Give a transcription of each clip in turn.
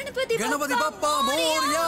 ഗണപതി ഗണപതി ബപ്പ മോർയ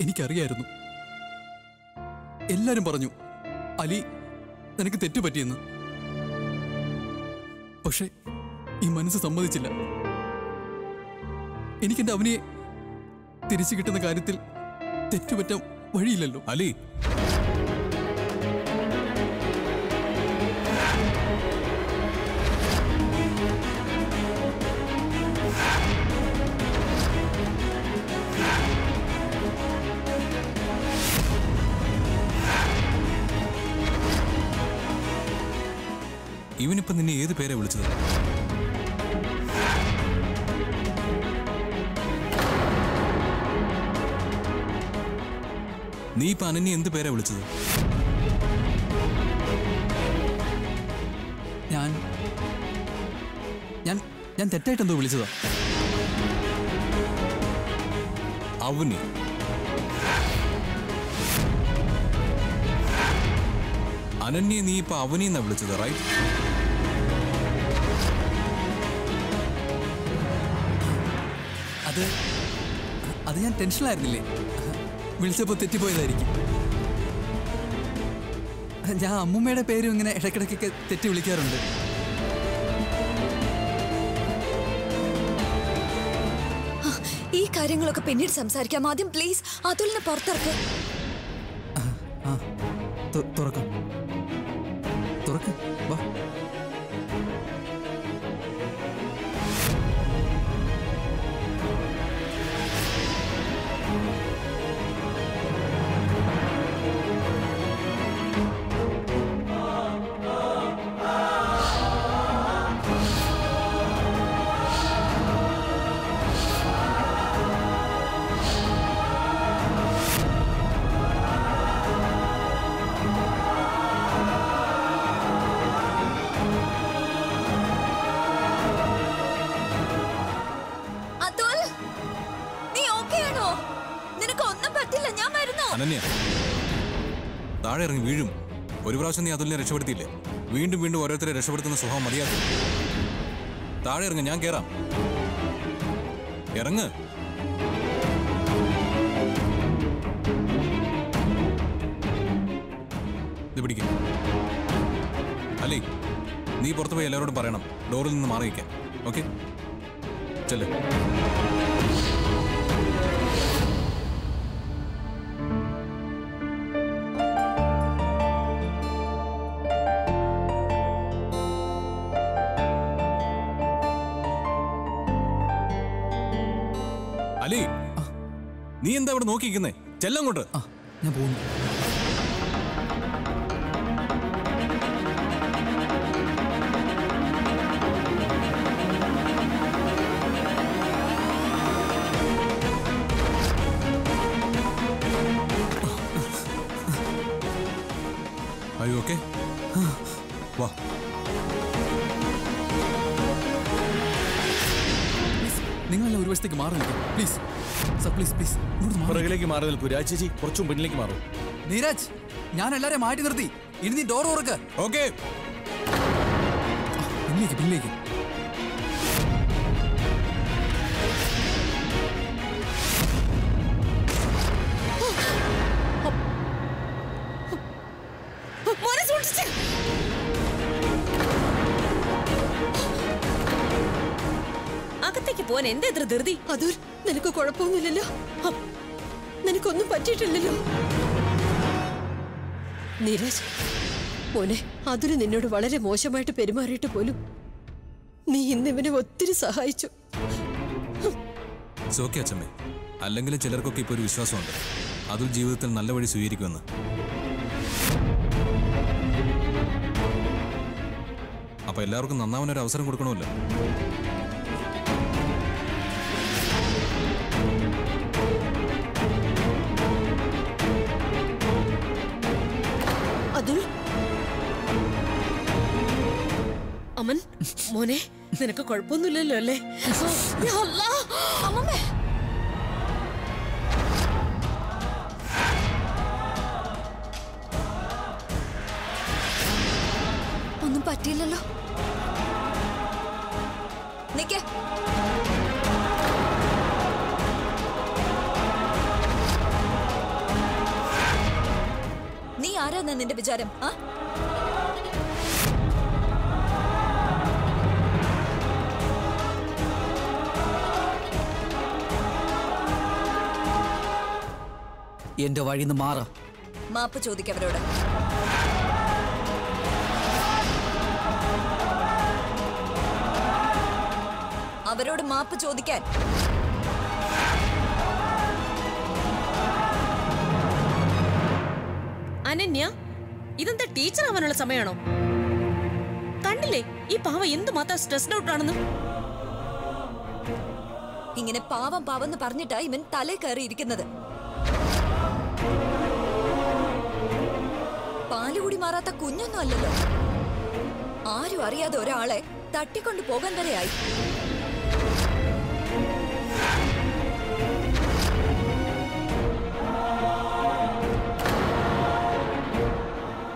എനിക്കറിയായിരുന്നു. എല്ലാരും പറഞ്ഞു അലി നിനക്ക് തെറ്റുപറ്റിയെന്ന്. പക്ഷെ ഈ മനസ്സ് സമ്മതിച്ചില്ല. എനിക്കെന്റെ അവനെ തിരിച്ചു കിട്ടുന്ന കാര്യത്തിൽ തെറ്റുപറ്റാൻ വഴിയില്ലല്ലോ. അലി ഇവനിപ്പോ നിന്നെ ഏത് പേരെ വിളിച്ചത്? നീ ഇപ്പൊ അനന്യ എന്ത് പേരാ വിളിച്ചത്? ഞാൻ ഞാൻ ഞാൻ തെറ്റായിട്ടെന്തോ വിളിച്ചതാ. അവന്. അനന്യ നീ ഇപ്പൊ അവനിന്നാ വിളിച്ചത് റൈറ്റ് അത് അത് ഞാൻ ടെൻഷനിലായിരുന്നില്ലേ? വിളിച്ചപ്പോൾ തെറ്റിപ്പോയതായിരിക്കും. ഞാൻ അമ്മൂമ്മയുടെ പേരും ഇങ്ങനെ ഇടയ്ക്കിടയ്ക്കൊക്കെ തെറ്റി വിളിക്കാറുണ്ട്. ഈ കാര്യങ്ങളൊക്കെ പിന്നീട് സംസാരിക്കാം. ആദ്യം പ്ലീസ് അതുലിനെ പുറത്തിറക്ക്. താഴെ ഇറങ്ങി വീഴും. ഒരു പ്രാവശ്യം നീ അതുലിനെ രക്ഷപ്പെടുത്തിയില്ലേ? വീണ്ടും വീണ്ടും ഓരോരുത്തരെ രക്ഷപ്പെടുത്തുന്ന സ്വഭാവം മതിയാക്കും. താഴെ ഇറങ്ങ ഞാൻ കേറാം. ഇറങ്ങ്. ഇത് പിടിക്കും. അല്ലേ നീ പുറത്തുപോയി എല്ലാവരോടും പറയണം. ഡോറിൽ നിന്ന് മാറിയിക്കാൻ ഓക്കെ? ചെല്ലേ. എന്താ ഇവിടെ നോക്കിയിരിക്കുന്നേ? ചെല്ലങ്ങോട്ട്. ഞാൻ പോകുന്നു. നിങ്ങളെല്ലാം ഒരു വശത്തേക്ക് മാറി നിൽക്കും. പ്ലീസ് സർ പ്ലീസ് പ്ലീസ് പുറകിലേക്ക് മാറി നിൽക്കൂ. രാജേജി കുറച്ചും പിന്നിലേക്ക് മാറും. നീരാജ് ഞാൻ എല്ലാരെയും മാറ്റി നിർത്തി. ഇനി നീ ഡോർ ഓർക്ക് ഓക്കെ പിന്നിലേക്ക് പിന്നിലേക്ക്. എന്താ ധൃതി? അതൂർ നിനക്ക് കുഴപ്പമൊന്നുമില്ലല്ലോ? നിനക്കൊന്നും പറ്റിയിട്ടില്ലല്ലോ? നീരജ് മോനെ അതൊരു നിന്നോട് വളരെ മോശമായിട്ട് പെരുമാറിയിട്ട് പോലും നീ ഇന്ന് ഇവനെ ഒത്തിരി സഹായിച്ചു. അച്ഛമ്മേ. അല്ലെങ്കിൽ ചിലർക്കൊക്കെ ഇപ്പോൾ ഒരു വിശ്വാസമുണ്ട്. അതുൽ ജീവിതത്തിൽ നല്ല വഴി സ്വീകരിക്കുമെന്ന്. അപ്പൊ എല്ലാവർക്കും നന്നാവാനൊരു അവസരം കൊടുക്കണമല്ലോ? മോനെ നിനക്ക് കുഴപ്പമൊന്നുമില്ലല്ലോ അല്ലേ? ഒന്നും പറ്റിയില്ലല്ലോ. നിക്ക. നീ ആരാന്നാ നിന്റെ വിചാരം ആ? എന്റെ വഴിന്ന് മാറാം. മാപ്പ് ചോദിക്കവരോട്. അവരോട് മാപ്പ് ചോദിക്കാൻ. അനന്യ ഇതെന്താ ടീച്ചർ ആവാനുള്ള സമയമാണോ കണ്ടില്ലേ ഈ പാവ എന്തുമാത്രം സ്ട്രെസ്ഡ് ഔട്ട് ആണെന്ന്? ഇങ്ങനെ പാവം പാവം എന്ന് പറഞ്ഞിട്ടാ ഇവൻ തലേ കയറിയിരിക്കുന്നത്. മാറാത്ത കുഞ്ഞൊന്നും അല്ലല്ലോ. ആരും അറിയാതെ ഒരാളെ തട്ടിക്കൊണ്ടു പോകാൻ വരെയായി.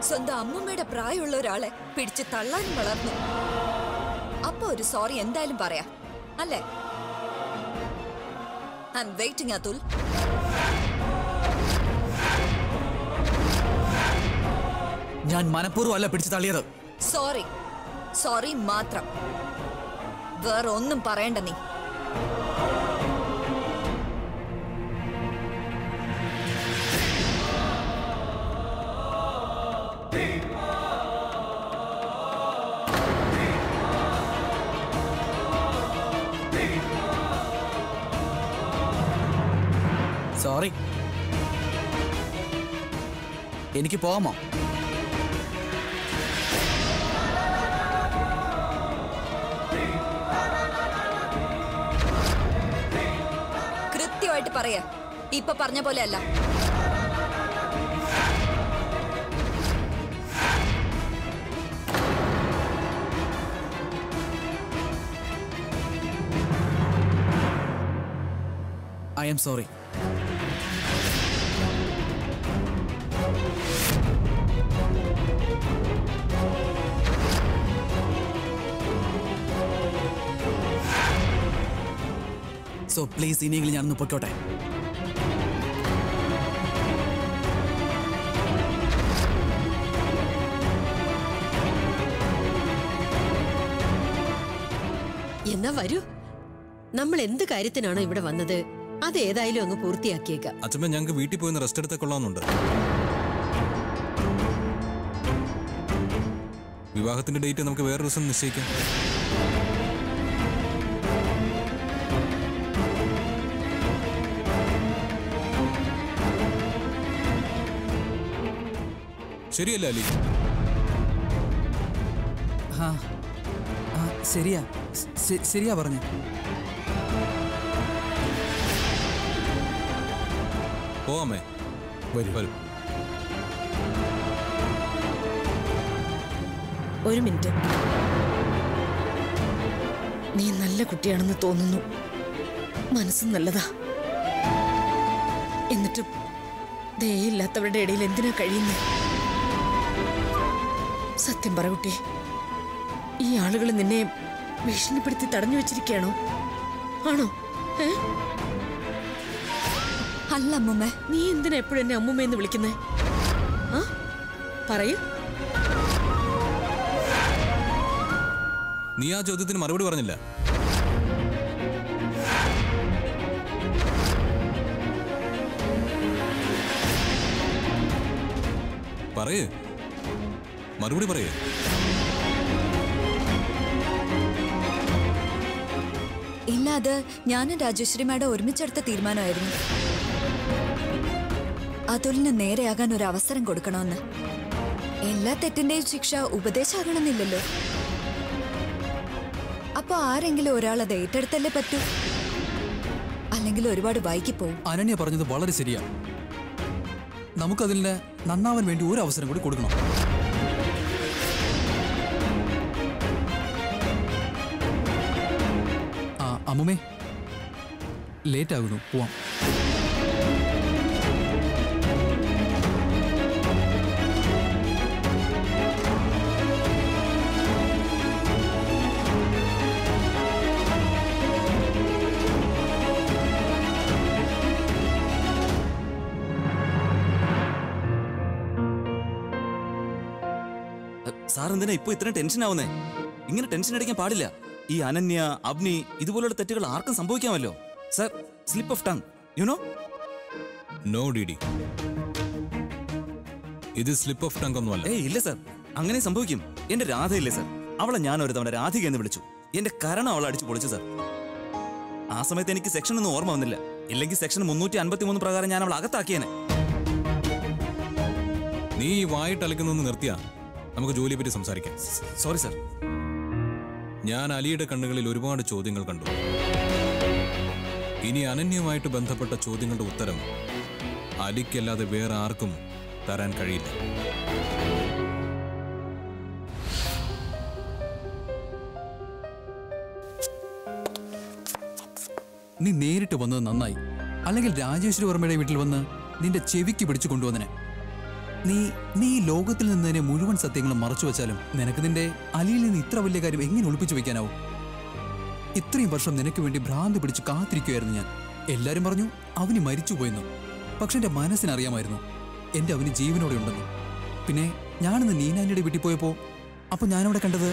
സ്വന്തം അമ്മമ്മയുടെ പ്രായമുള്ള ഒരാളെ പിടിച്ച് തള്ളാനും വളർന്നു. അപ്പൊ ഒരു സോറി എന്തായാലും പറയാം. അല്ലേ? I am waiting Atul. ഞാൻ മനഃപൂർവം അല്ല പിടിച്ചു തള്ളിയത്. സോറി. സോറി മാത്രം. വേറെ ഒന്നും പറയണ്ട നീ. സോറി. എനിക്ക് പോകാമോ? പറയാ. ഇപ്പൊ പറഞ്ഞ പോലെ അല്ല. I am sorry so please ഇനിയെങ്കിലും ഞാനൊന്ന് പൊയ്ക്കോട്ടെ? എന്നാ വരൂ. നമ്മൾ എന്ത് കാര്യത്തിനാണോ ഇവിടെ വന്നത്? അത് ഏതായാലും അങ്ങ് പൂർത്തിയാക്കിയേക്കാം. അച്ഛമ്മ ഞങ്ങൾക്ക് വീട്ടിൽ പോയി റെസ്റ്റ് എടുത്ത കൊള്ളാമെന്നുണ്ട് വിവാഹത്തിന്റെ ഡേറ്റ് നമുക്ക് വേറെ ദിവസം നിശ്ചയിക്കാം. ശരിയല്ല അലി? ആ ആ ശരിയാ. ശരിയാ പറഞ്ഞു. പോവാമേ വരും. വരൂ. ഒരു മിനിറ്റ്. നീ നല്ല കുട്ടിയാണെന്ന് തോന്നുന്നു. മനസ്സും നല്ലതാ. എന്നിട്ടും ദയയില്ലാത്തവരുടെ ഇടയിൽ എന്തിനാ കഴിയുന്നത് സത്യം പറ കുട്ടി. ഈ ആളുകൾ നിന്നെ ഭീഷണിപ്പെടുത്തി തടഞ്ഞു വെച്ചിരിക്കുകയാണോ? ആണോ? ഏ? അല്ല അമ്മമ്മ. നീ എന്തിനാ എപ്പോഴും എന്നെ അമ്മൂമ്മയെന്ന് വിളിക്കുന്നേ? ആ? പറയൂ. നീ ആ ചോദ്യത്തിന് മറുപടി പറഞ്ഞില്ല. പറയേ. മറുപടി പറയേ. അത് ഞാനും രാജേശ്വരി മാഡം ഒരുമിച്ചെടുത്ത തീരുമാനമായിരുന്നു. അതുലിന് നേരെയാകാൻ ഒരു അവസരം കൊടുക്കണമെന്ന്. എല്ലാ തെറ്റിന്റെയും ശിക്ഷ ഉപദേശമാകണമെന്നില്ലല്ലോ അപ്പൊ ആരെങ്കിലും ഒരാൾ അത് ഏറ്റെടുത്തല്ലേ പറ്റൂ? അല്ലെങ്കിൽ ഒരുപാട് പോകും അനന്യ പറഞ്ഞത് വളരെ ശരിയാണ്. നമുക്കതിലിന് നന്നാവാൻ വേണ്ടി ഒരു അവസരം കൂടി കൊടുക്കണം. അമ്മുമേ ലേറ്റ് ആകുന്നു പോവാം. സാർ എന്തിനാ ഇപ്പൊ ഇത്ര ടെൻഷൻ ആവുന്നേ? ഇങ്ങനെ ടെൻഷൻ അടിക്കാൻ പാടില്ല. ഈ അനന്യ അബ്നി ഇതുപോലുള്ള തെറ്റുകൾ ആർക്കും സംഭവിക്കാമല്ലോ. Sir slip of tongue you know no D D ഇത് സ്ലിപ്പ് ഓഫ് ടങ് ഒന്നുമല്ല ഏയ് ഇല്ല സർ. അങ്ങനെ സംഭവിക്കും. എന്റെ രാധയില്ലേ സർ? അവളെ ഞാൻ ഒരു തവണ രാധിക എന്ന് വിളിച്ചു. എന്റെ കരണം അവളെ അടിച്ചു പൊളിച്ചു സർ. ആ സമയത്ത് എനിക്ക് സെക്ഷൻ ഒന്നും ഓർമ്മ വന്നില്ല. ഇല്ലെങ്കിൽ സെക്ഷൻ മുന്നൂറ്റി അൻപത്തി മൂന്ന് പ്രകാരം ഞാൻ അവളെ അകത്താക്കിയേനെ. നീ ഈ വായിട്ട് അലക്കുന്നൊന്ന് നിർത്തിയാ. നമുക്ക് ജോലിയെ പറ്റി സംസാരിക്കാം. Sorry sir. ഞാൻ അലിയുടെ കണ്ണുകളിൽ ഒരുപാട് ചോദ്യങ്ങൾ കണ്ടു. ഇനി അനന്യമായിട്ട് ബന്ധപ്പെട്ട ചോദ്യങ്ങളുടെ ഉത്തരം അലിക്കല്ലാതെ വേറെ ആർക്കും തരാൻ കഴിയില്ല. നീ നേരിട്ട് വന്നത് നന്നായി. അല്ലെങ്കിൽ രാജേശ്വരി വർമ്മയുടെ വീട്ടിൽ വന്ന് നിന്റെ ചെവിക്ക് പിടിച്ചു കൊണ്ടുവന്നനെ. നീ നീ ലോകത്തിൽ നിന്ന് തന്നെ മുഴുവൻ സത്യങ്ങളും മറച്ചു വെച്ചാലും നിനക്ക് നിന്റെ അലിയിൽ നിന്ന് ഇത്ര വലിയ കാര്യം എങ്ങനെ ഒളിപ്പിച്ചു വെക്കാനാവും? ഇത്രയും വർഷം നിനക്ക് വേണ്ടി ഭ്രാന്ത് പിടിച്ച് കാത്തിരിക്കുകയായിരുന്നു ഞാൻ. എല്ലാരും പറഞ്ഞു അവന് മരിച്ചുപോയെന്നു പക്ഷെ എന്റെ മനസ്സിനറിയാമായിരുന്നു എന്റെ അവന് ജീവനോടെ ഉണ്ടെന്നു. പിന്നെ ഞാനിന്ന് നീനാനിയുടെ വീട്ടിൽ പോയപ്പോ അപ്പൊ ഞാനവിടെ കണ്ടത്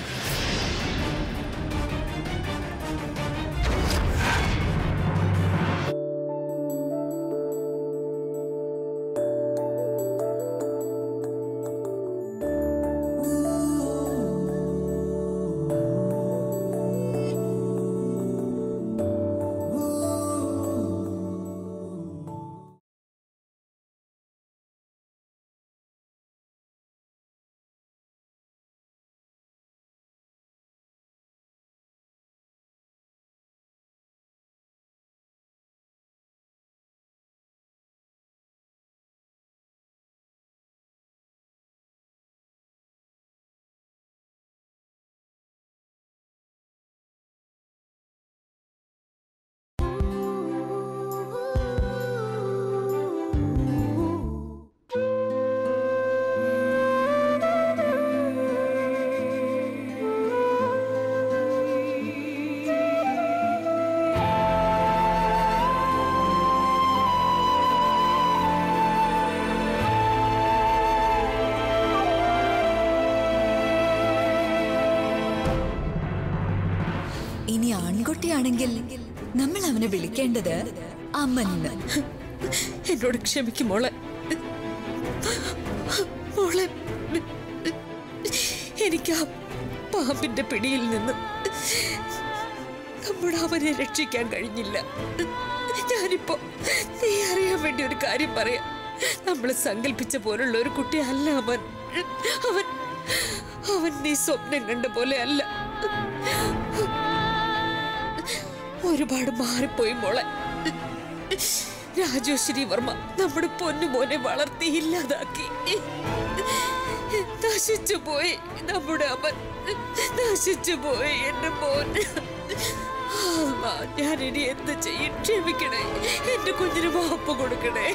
ഇനി ആൺകുട്ടിയാണെങ്കിൽ നമ്മൾ അവനെ വിളിക്കേണ്ടത് അമ്മന്ന് എന്നോട് ക്ഷമിക്കും മോളെ. മോളെ എനിക്ക് ആ പാമ്പിന്റെ പിടിയിൽ നിന്ന് നമ്മുടെ അവനെ രക്ഷിക്കാൻ കഴിഞ്ഞില്ല. ഞാനിപ്പോ നീ അറിയാൻ വേണ്ടി ഒരു കാര്യം പറയാം. നമ്മൾ സങ്കല്പിച്ച പോലുള്ള ഒരു കുട്ടി അല്ല അവൻ. അവൻ അവൻ നീ സ്വപ്നം കണ്ട പോലെ അല്ല. ഒരുപാട് മാറിപ്പോയി മോളെ. രാജു വർമ്മ നമ്മുടെ പൊന്നുമോനെ വളർത്തി ഇല്ലാതാക്കി. നശിച്ചു പോയി നമ്മുടെ അവൻ നശിച്ചു പോയി എന്റെ മോൻ. ഞാൻ ഇനി എന്ത് ചെയ്യും? ക്ഷമിക്കണേ. എന്റെ കുഞ്ഞിന് വാപ്പ് കൊടുക്കണേ.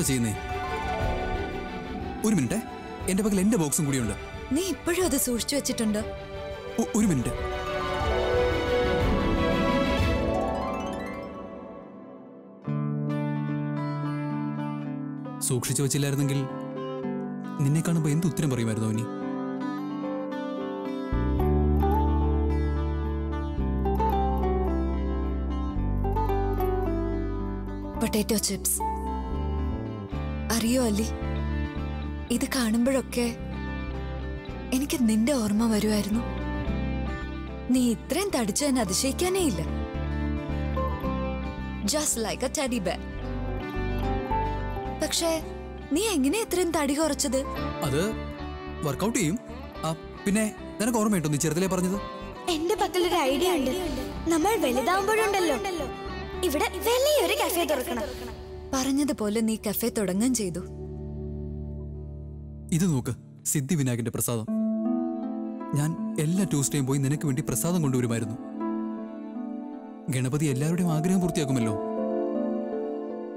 ഇതാണോ ചെയ്യുന്നേ? ഒരു മിനിറ്റ്. എന്റെ പക്കൽ എന്റെ ബോക്സും കൂടിയുണ്ട്. നീ ഇപ്പോഴും അത് സൂക്ഷിച്ചു വെച്ചിട്ടുണ്ട്? ഒരു മിനിറ്റ്. സൂക്ഷിച്ചു വെച്ചില്ലായിരുന്നെങ്കിൽ നിന്നെ കാണുമ്പോ എന്ത് ഉത്തരം പറയുമായിരുന്നു ഇനി പൊട്ടാറ്റോ ചിപ്സ് അറിയോ അല്ലി ഇത് കാണുമ്പോഴൊക്കെ എനിക്ക് നിന്റെ ഓർമ്മ വരുമായിരുന്നു നീ ഇത്രയും തടിച്ചു എന്നെ അതിശയിക്കാനേ ഇല്ല. Just like a teddy bear പക്ഷേ നീ എങ്ങനെ ഇത്രയും തടി കുറച്ചത്? അത് വർക്കൗട്ട് ചെയ്യും. പിന്നെ നിനക്ക് ഓർമ്മയുണ്ടോ നീ ചെറുതിലേ പറഞ്ഞത്? എന്റെ പക്കലൊരു ഐഡിയ ഉണ്ട്. നമ്മൾ വലുതാവുമ്പോഴുണ്ടല്ലോ. ഇവിടെ വലിയൊരു കഫേ തുറക്കണം. പറഞ്ഞതുപോലെ നീ കഫേ തുടങ്ങുകയും ചെയ്തു. ഇത് നോക്ക് സിദ്ധി വിനായകന്റെ പ്രസാദം. ഞാൻ എല്ലാ ട്യൂസ്ഡേയും പോയി നിനക്ക് വേണ്ടി പ്രസാദം കൊണ്ടുവരുമായിരുന്നു. ഗണപതി എല്ലാവരുടെയും ആഗ്രഹം പൂർത്തിയാക്കുമല്ലോ.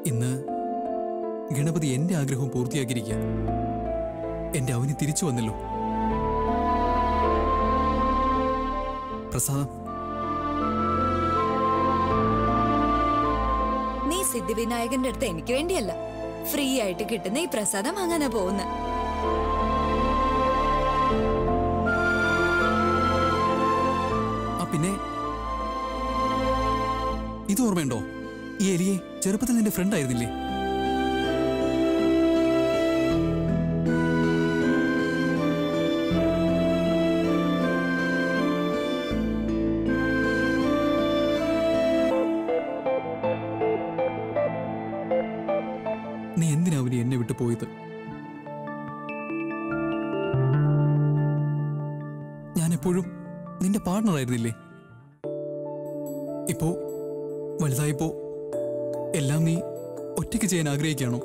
ഇന്ന് ഗണപതി എന്റെ ആഗ്രഹവും പൂർത്തിയാക്കിയിരിക്കുക. എന്റെ അവന് തിരിച്ചു വന്നല്ലോ. പ്രസാദം. സിദ്ധിവിനായകന്റെ അടുത്ത് എനിക്ക് വേണ്ടിയല്ല. ഫ്രീ ആയിട്ട് കിട്ടുന്ന ഈ പ്രസാദം അങ്ങനെ പോകുന്ന. പിന്നെ? ഇത് ഓർമ്മയുണ്ടോ? ഈ എലിയെ ചെറുപ്പത്തിൽ നിന്റെ ഫ്രണ്ട് ആയിരുന്നില്ലേ? നീ എന്തിനാ അവന് എന്നെ വിട്ടു പോയത്? ഞാൻ എപ്പോഴും നിന്റെ പാർട്ണർ ആയിരുന്നില്ലേ? ഇപ്പോ വലുതായപ്പോ എല്ലാം നീ ഒറ്റയ്ക്ക് ചെയ്യാൻ ആഗ്രഹിക്കുകയാണോ?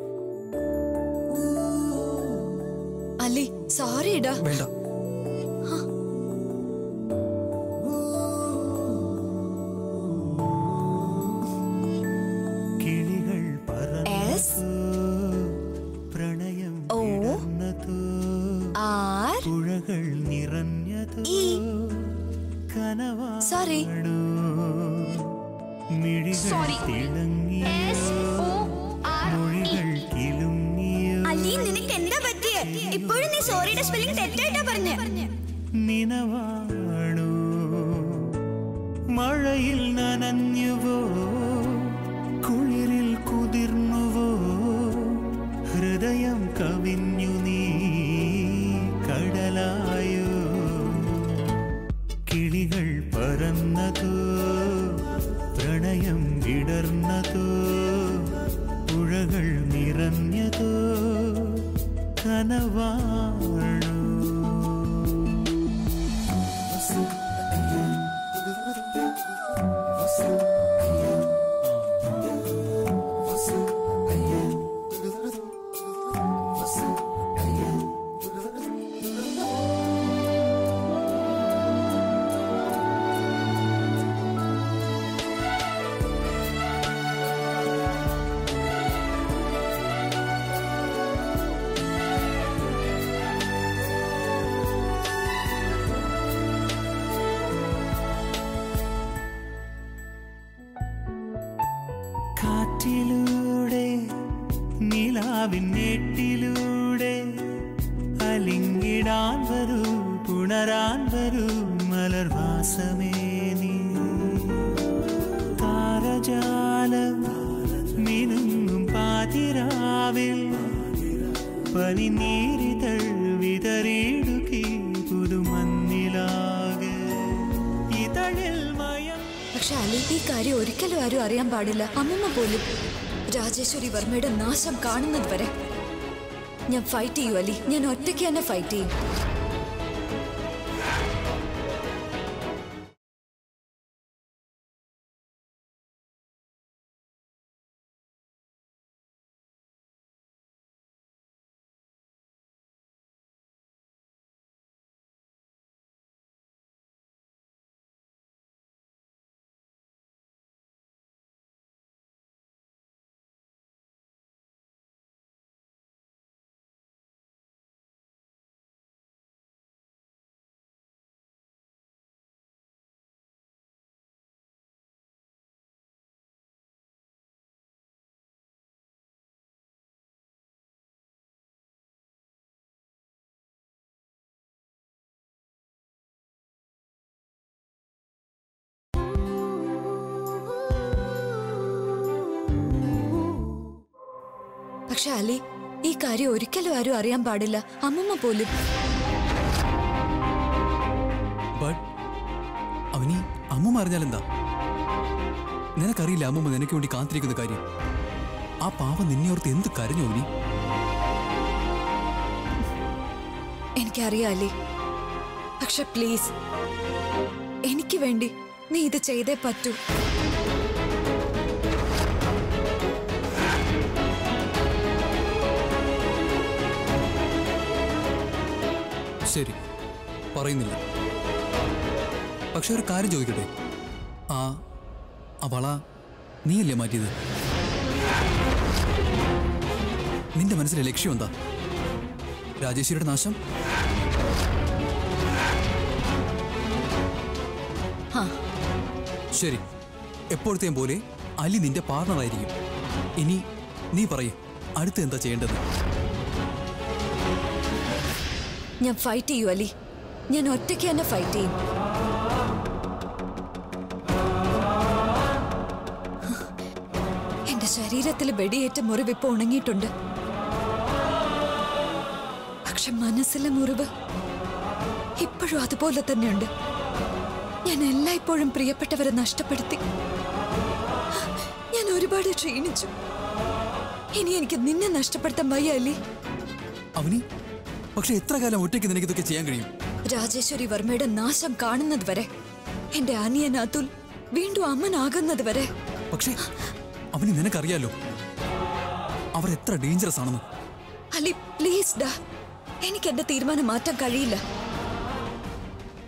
അല്ലേ സോറിടാ വേണ്ട. അലി നിനക്ക് എന്താ പറ്റിയേ? ഇപ്പോഴും നീ സോറിയുടെ സ്പെല്ലിംഗ് തെറ്റായിട്ടാ പറഞ്ഞേ. നിനവാണു? മഴയിൽ നനഞ്ഞുവോ? പനിനീരിതൾ വിതറിയിടുകി പുതുമന്നിലാകെ ഇതളിൽ മയം. പക്ഷെ അലി ഈ കാര്യം ഒരിക്കലും ആരും അറിയാൻ പാടില്ല. അമ്മമ്മ പോലും. രാജേശ്വരി വർമ്മയുടെ നാശം കാണുന്നത് വരെ. ഞാൻ ഫൈറ്റ് ചെയ്യൂ അലി. ഞാൻ ഒറ്റയ്ക്ക് തന്നെ ഫൈറ്റ് ചെയ്യും. പക്ഷെ അലി ഈ കാര്യം ഒരിക്കലും ആരും അറിയാൻ പാടില്ല. അമ്മമ്മ പോലും. അവനി അമ്മ അറിഞ്ഞാലെന്താ? നിനക്കറിയില്ല അമ്മമ്മ നിനക്ക് വേണ്ടി കാത്തിരിക്കുന്ന കാര്യം. ആ പാവ നിന്നെ ഓർത്ത് എന്ത് കരഞ്ഞു അവനി? എനിക്കറിയാം അലി. പക്ഷെ പ്ലീസ് എനിക്ക് വേണ്ടി നീ ഇത് ചെയ്തേ പറ്റൂ. ശരി. പറയുന്നില്ല. പക്ഷെ ഒരു കാര്യം ചോദിക്കട്ടെ? ആ ആ വള നീയല്ലേ മാറ്റിയത്? നിന്റെ മനസ്സിലെ ലക്ഷ്യം എന്താ? രാജേശ്വരിയുടെ നാശം? ശരി. എപ്പോഴത്തെയും പോലെ അലി നിന്റെ പാർട്ണറായിരിക്കും ഇനി നീ പറയും അടുത്ത് എന്താ ചെയ്യേണ്ടത്? ഞാൻ ഫൈറ്റ് ചെയ്യൂ അലി. ഞാൻ ഒറ്റയ്ക്ക് തന്നെ ഫൈറ്റ് ചെയ്യും. എന്റെ ശരീരത്തിൽ വെടിയേറ്റ മുറിവ് ഇപ്പൊ ഉണങ്ങിയിട്ടുണ്ട്. പക്ഷെ മനസ്സിലെ മുറിവ് ഇപ്പോഴും അതുപോലെ തന്നെയുണ്ട്. ഞാൻ എല്ലായ്പ്പോഴും പ്രിയപ്പെട്ടവരെ നഷ്ടപ്പെടുത്തി. ഞാൻ ഒരുപാട് ക്ഷീണിച്ചു. ഇനി എനിക്ക് നിന്നെ നഷ്ടപ്പെടുത്താൻ വയ്യ അല്ലേ അവനി പക്ഷെ എത്ര കാലം ഒറ്റയ്ക്ക് നിനക്ക് ഇതൊക്കെ ചെയ്യാൻ കഴിയും? രാജേശ്വരി വർമ്മയുടെ നാശം കാണുന്നത് വരെ എന്റെ അനിയൻ അതുൽ വീണ്ടും അമ്മനാകുന്നത് വരെ പക്ഷേ അവന് നിനക്കറിയാലോ അവർ എത്ര ഡേഞ്ചറസ് ആണെന്ന്. അലി പ്ലീസ് ഡാ എനിക്ക് എന്റെ തീരുമാനം മാറ്റാൻ കഴിയില്ല.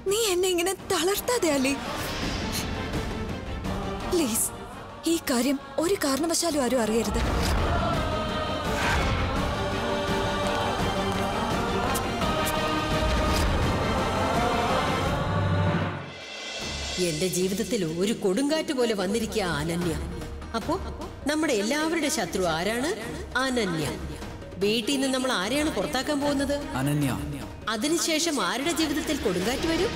നീ എന്നെ ഇങ്ങനെ തളർത്താതെ അലി. പ്ലീസ് ഈ കാര്യം ഒരു കാരണവശാലും ആരും അറിയരുത്. എന്റെ ജീവിതത്തിൽ ഒരു കൊടുങ്കാറ്റ് പോലെ വന്നിരിക്കുക അനന്യ. അപ്പോ നമ്മുടെ എല്ലാവരുടെ ശത്രു ആരാണ്? അനന്യ. വീട്ടിൽ നിന്ന് നമ്മൾ ആരെയാണ് പുറത്താക്കാൻ പോകുന്നത്? അനന്യ. അതിനുശേഷം ആരുടെ ജീവിതത്തിൽ കൊടുങ്കാറ്റ് വരും?